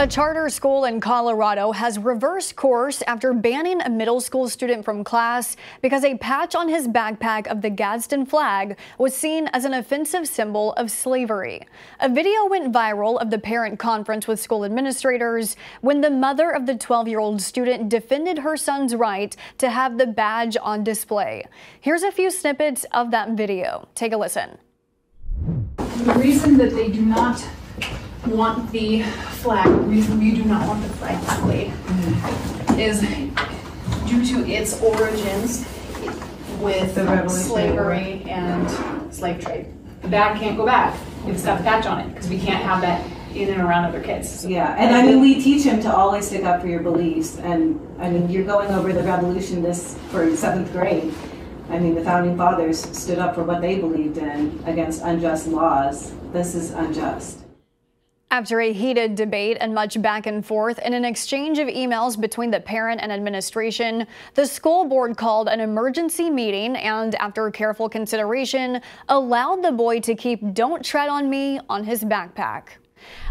A charter school in Colorado has reversed course after banning a middle school student from class because a patch on his backpack of the Gadsden flag was seen as an offensive symbol of slavery. A video went viral of the parent conference with school administrators when the mother of the 12-year-old student defended her son's right to have the badge on display. Here's a few snippets of that video. Take a listen. The reason that they do not want the flag, the reason we do not want the flag displayed is due to its origins with The Revolutionary slavery and slave trade. The bag can't go back it's got the patch on it, because we can't have that in and around other kids. Yeah, and I mean, we teach him to always stick up for your beliefs, and I mean, you're going over the revolution this for seventh grade. I mean, the founding fathers stood up for what they believed in against unjust laws. This is unjust. After a heated debate and much back and forth in an exchange of emails between the parent and administration, the school board called an emergency meeting and, after careful consideration, allowed the boy to keep Don't Tread on Me on his backpack.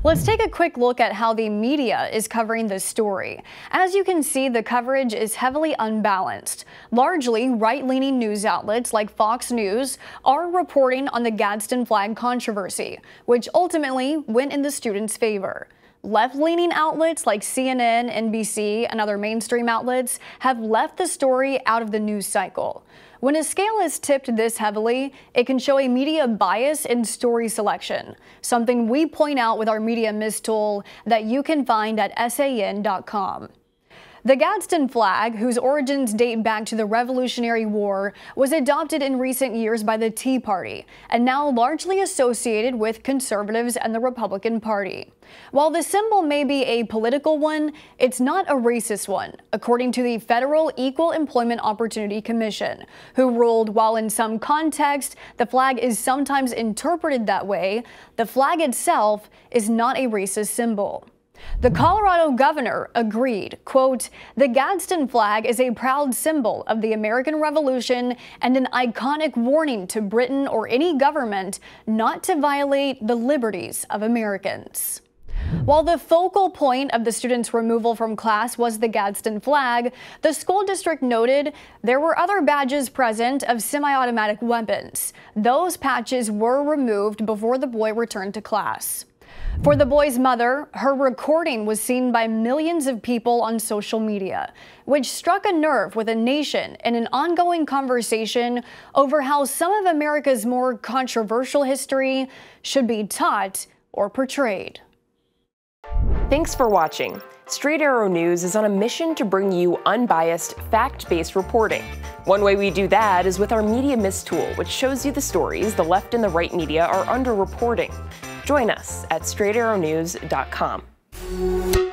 Let's take a quick look at how the media is covering this story. As you can see, the coverage is heavily unbalanced. Largely, right-leaning news outlets like Fox News are reporting on the Gadsden flag controversy, which ultimately went in the students' favor. Left-leaning outlets like CNN, NBC, and other mainstream outlets have left the story out of the news cycle. When a scale is tipped this heavily, it can show a media bias in story selection, something we point out with our Media Miss tool that you can find at san.com. The Gadsden flag, whose origins date back to the Revolutionary War, was adopted in recent years by the Tea Party and now largely associated with conservatives and the Republican Party. While the symbol may be a political one, it's not a racist one, according to the Federal Equal Employment Opportunity Commission, who ruled while in some context the flag is sometimes interpreted that way, the flag itself is not a racist symbol. The Colorado governor agreed, quote, the Gadsden flag is a proud symbol of the American Revolution and an iconic warning to Britain or any government not to violate the liberties of Americans. While the focal point of the students' removal from class was the Gadsden flag, the school district noted there were other badges present of semi-automatic weapons. Those patches were removed before the boy returned to class. For the boy's mother, her recording was seen by millions of people on social media, which struck a nerve with a nation in an ongoing conversation over how some of America's more controversial history should be taught or portrayed. Thanks for watching. Straight Arrow News is on a mission to bring you unbiased, fact-based reporting. One way we do that is with our Media Miss tool, which shows you the stories the left and the right media are underreporting. Join us at straightarrownews.com.